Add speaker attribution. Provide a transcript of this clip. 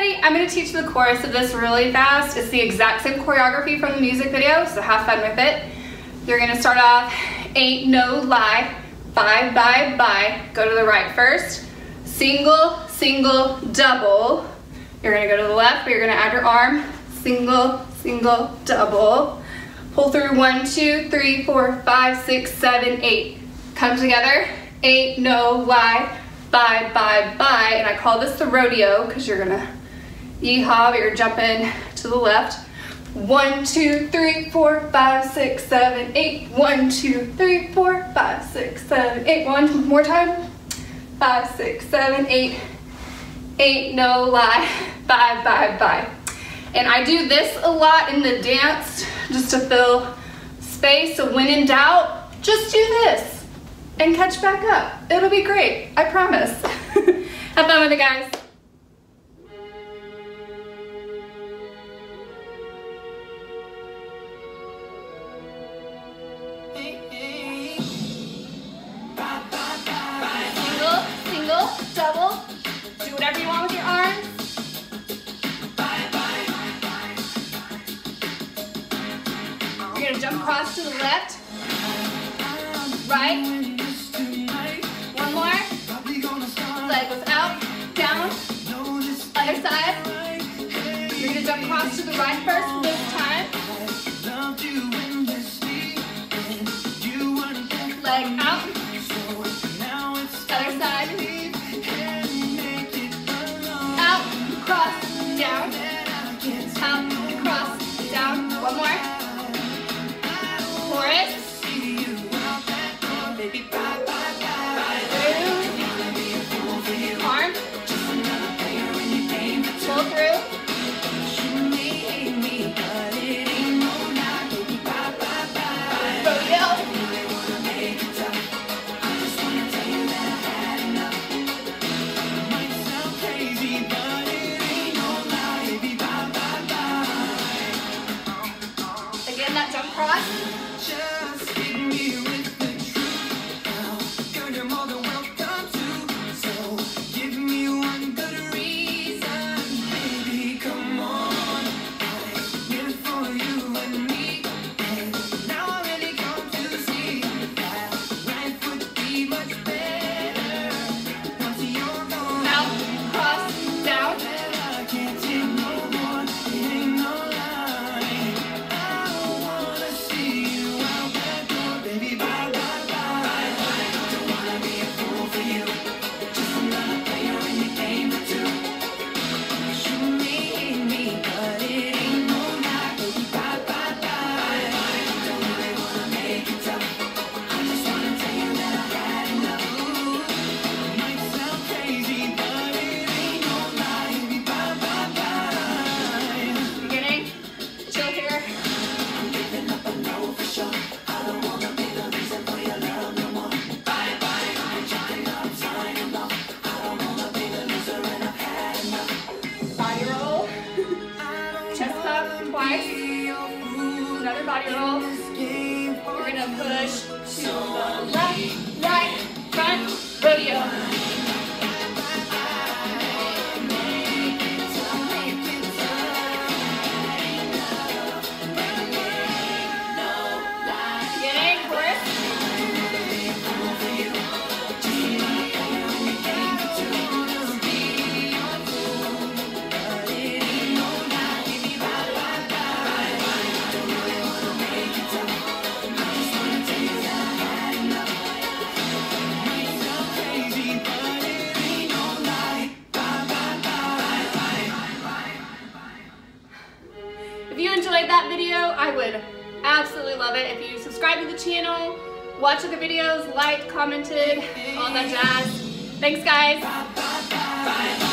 Speaker 1: ready? I'm gonna teach the chorus of this really fast. It's the exact same choreography from the music video, so have fun with it. You're gonna start off, ain't no lie, bye, bye, bye. Go to the right first. Single, single, double. You're gonna go to the left, but you're gonna add your arm. Single, single, double. Pull through one, two, three, four, five, six, seven, eight. Come together, ain't no lie, bye, bye, bye. And I call this the rodeo because you're gonna yeehaw, you're jumping to the left. One, two, three, four, five, six, seven, eight. One, two, three, four, five, six, seven, eight. One more time. Five, six, seven, eight. Ain't no lie. Bye, bye, bye. And I do this a lot in the dance just to fill space. So when in doubt, just do this and catch back up. It'll be great. I promise. Have fun with it, guys. Jump across to the left, right. One more. Leg goes out, down. Other side. You're gonna jump across to the right first this time. Leg out. Other side. Out, cross, down. Pull through. Rodeo. Twice. Another body roll. You're gonna push to the left, right, enjoyed that video, I would absolutely love it if you subscribe to the channel, watch other videos, liked, commented, all that jazz. Thanks guys.